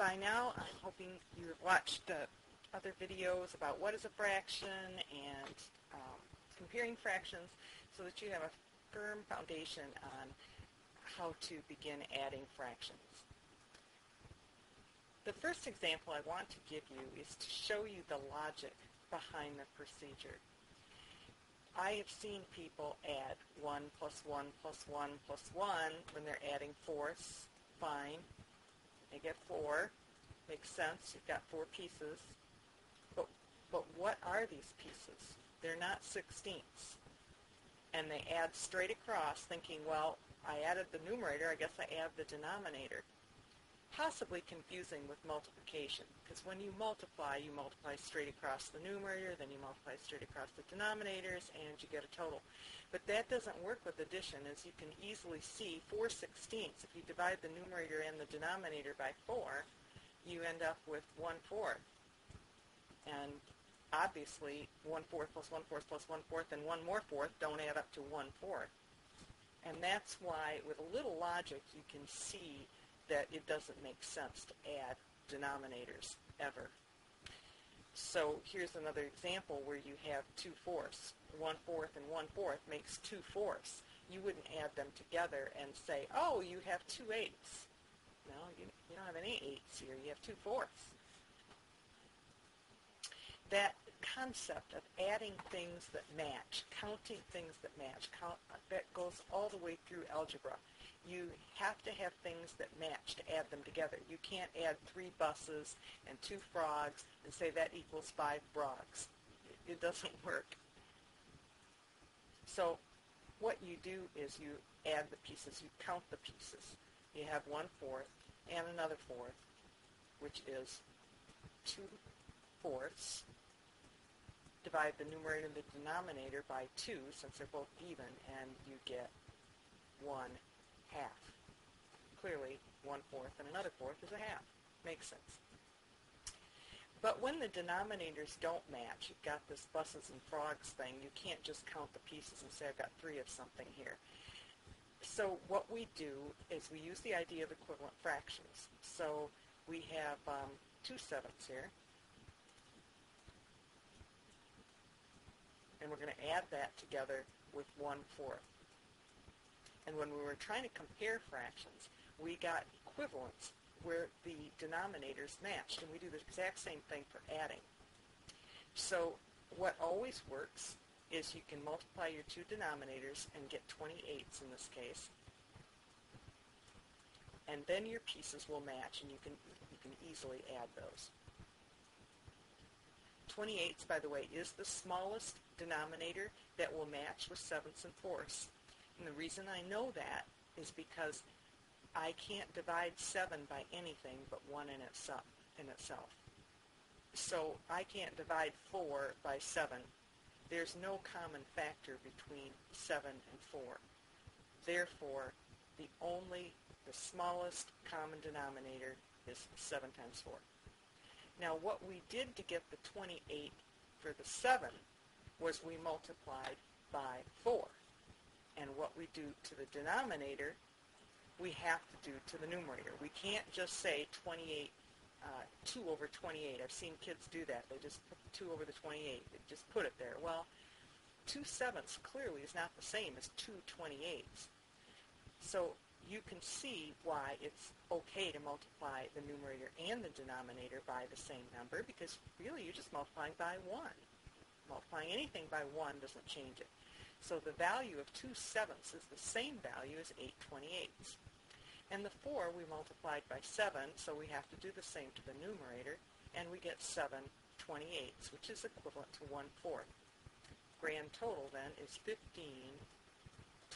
by now, I'm hoping you've watched the other videos about what is a fraction and um, comparing fractions so that you have a firm foundation on how to begin adding fractions. The first example I want to give you is to show you the logic behind the procedure. I have seen people add 1 plus 1 plus 1 plus 1 when they're adding fourths. Fine. They get 4. Makes sense. You've got four pieces. But, but what are these pieces? They're not sixteenths. And they add straight across thinking, well, I added the numerator, I guess I add the denominator possibly confusing with multiplication because when you multiply, you multiply straight across the numerator, then you multiply straight across the denominators, and you get a total. But that doesn't work with addition, as you can easily see, 4 sixteenths. If you divide the numerator and the denominator by 4, you end up with 1 fourth. And obviously, 1 fourth plus 1 fourth plus 1 fourth and 1 more fourth don't add up to 1 fourth. And that's why, with a little logic, you can see that it doesn't make sense to add denominators ever. So here's another example where you have two fourths. One fourth and one fourth makes two fourths. You wouldn't add them together and say, oh, you have two eighths. No, you, you don't have any eighths here. You have two fourths. That concept of adding things that match, counting things that match, count, that goes all the way through algebra you have to have things that match to add them together. You can't add three buses and two frogs and say that equals five frogs. It doesn't work. So what you do is you add the pieces, you count the pieces. You have one fourth and another fourth, which is two fourths. Divide the numerator and the denominator by two, since they're both even, and you get one half. Clearly, one-fourth and another fourth is a half. Makes sense. But when the denominators don't match, you've got this buses and frogs thing, you can't just count the pieces and say I've got three of something here. So what we do is we use the idea of equivalent fractions. So we have um, two sevenths here. And we're going to add that together with one-fourth. And when we were trying to compare fractions, we got equivalents where the denominators matched. And we do the exact same thing for adding. So what always works is you can multiply your two denominators and get 28s in this case. And then your pieces will match and you can, you can easily add those. 28s, by the way, is the smallest denominator that will match with sevenths and fourths. And the reason I know that is because I can't divide 7 by anything but 1 in itself. In itself. So I can't divide 4 by 7. There's no common factor between 7 and 4. Therefore, the only, the smallest common denominator is 7 times 4. Now what we did to get the 28 for the 7 was we multiplied by 4. And what we do to the denominator, we have to do to the numerator. We can't just say 28, uh, 2 over 28. I've seen kids do that. They just put 2 over the 28. They just put it there. Well, 2 sevenths clearly is not the same as 2 28ths. So you can see why it's okay to multiply the numerator and the denominator by the same number because really you're just multiplying by 1. Multiplying anything by 1 doesn't change it. So the value of 2 sevenths is the same value as 8 twenty-eighths. And the 4 we multiplied by 7, so we have to do the same to the numerator, and we get 7 twenty-eighths, which is equivalent to 1 fourth. Grand total then is 15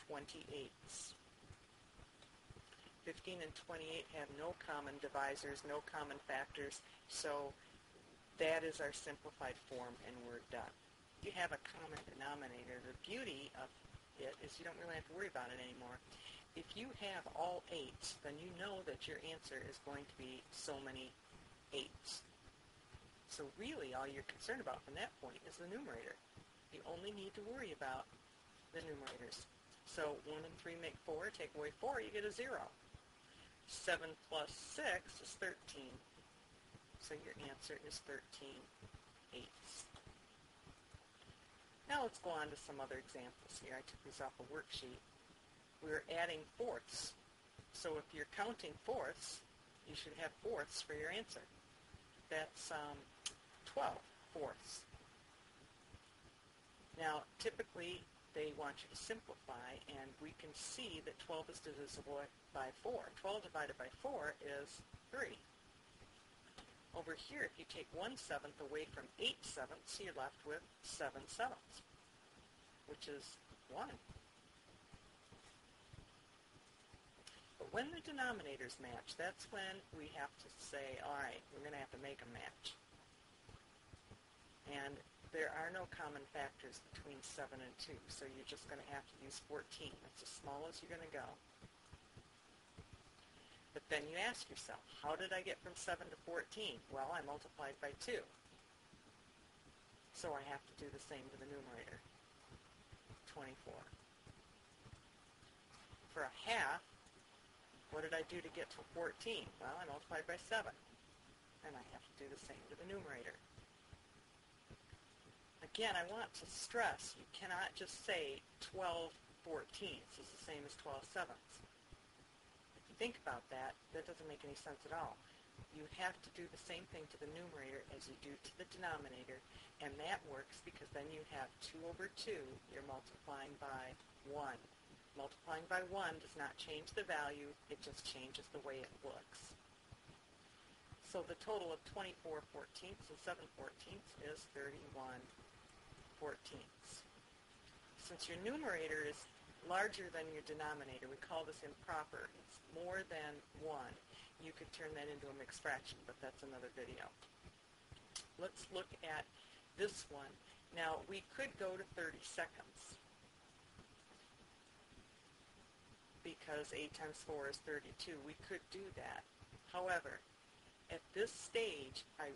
twenty-eighths. 15 and 28 have no common divisors, no common factors, so that is our simplified form, and we're done you have a common denominator, the beauty of it is you don't really have to worry about it anymore. If you have all eights, then you know that your answer is going to be so many eights. So really all you're concerned about from that point is the numerator. You only need to worry about the numerators. So 1 and 3 make 4. Take away 4, you get a 0. 7 plus 6 is 13. So your answer is 13 eighths. Now let's go on to some other examples here. I took these off a worksheet. We're adding fourths. So if you're counting fourths, you should have fourths for your answer. That's um, 12 fourths. Now, typically, they want you to simplify, and we can see that 12 is divisible by 4. 12 divided by 4 is 3. Over here, if you take 1 seventh away from 8 sevenths, you're left with 7 sevenths, which is 1. But when the denominators match, that's when we have to say, all right, we're going to have to make a match. And there are no common factors between 7 and 2, so you're just going to have to use 14. That's as small as you're going to go. But then you ask yourself, how did I get from 7 to 14? Well, I multiplied by 2. So I have to do the same to the numerator, 24. For a half, what did I do to get to 14? Well, I multiplied by 7. And I have to do the same to the numerator. Again, I want to stress, you cannot just say 12 fourteenths is the same as 12 sevenths think about that, that doesn't make any sense at all. You have to do the same thing to the numerator as you do to the denominator, and that works because then you have 2 over 2, you're multiplying by 1. Multiplying by 1 does not change the value, it just changes the way it looks. So the total of 24 fourteenths and 7 fourteenths is 31 fourteenths. Since your numerator is larger than your denominator, we call this improper. It's more than 1. You could turn that into a mixed fraction, but that's another video. Let's look at this one. Now, we could go to 32nds because 8 times 4 is 32. We could do that. However, at this stage, I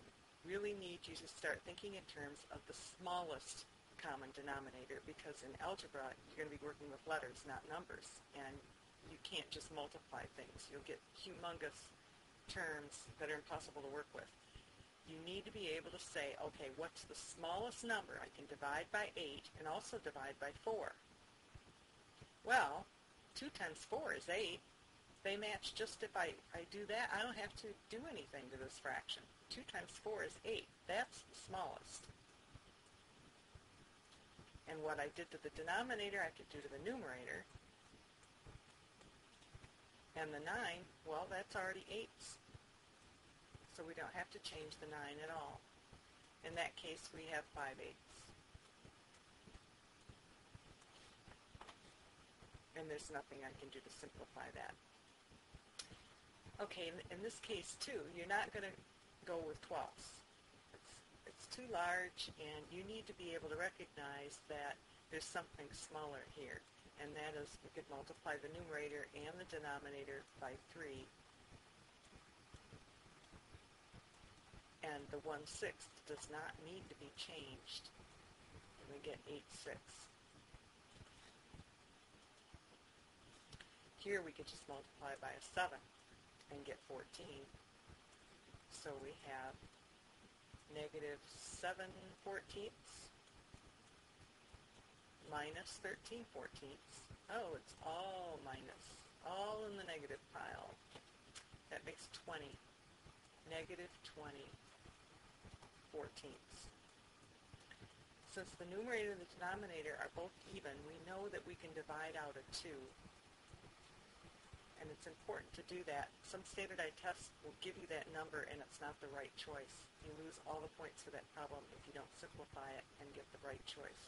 really need you to start thinking in terms of the smallest common denominator because in algebra you're going to be working with letters, not numbers, and you can't just multiply things. You'll get humongous terms that are impossible to work with. You need to be able to say, okay, what's the smallest number I can divide by 8 and also divide by 4? Well, 2 times 4 is 8. They match just if I, I do that. I don't have to do anything to this fraction. 2 times 4 is 8. That's the smallest. And what I did to the denominator, I could do to the numerator. And the 9, well, that's already 8s. So we don't have to change the 9 at all. In that case, we have 5 eighths. And there's nothing I can do to simplify that. Okay, in, this case, too, you're not going to go with 12ths too large, and you need to be able to recognize that there's something smaller here. And that is, we could multiply the numerator and the denominator by 3. And the 1 sixth does not need to be changed. And we get 8 sixths. Here we could just multiply by a 7 and get 14. So we have negative 7 fourteenths minus 13 fourteenths. Oh, it's all minus, all in the negative pile. That makes 20. Negative 20 fourteenths. Since the numerator and the denominator are both even, we know that we can divide out a 2 and it's important to do that. Some standardized tests will give you that number and it's not the right choice. You lose all the points for that problem if you don't simplify it and get the right choice.